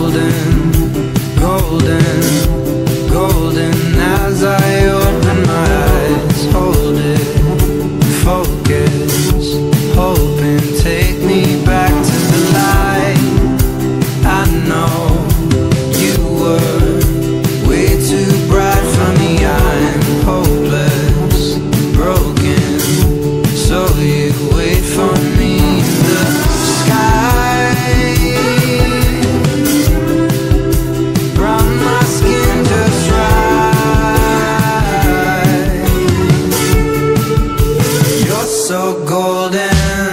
golden, so golden.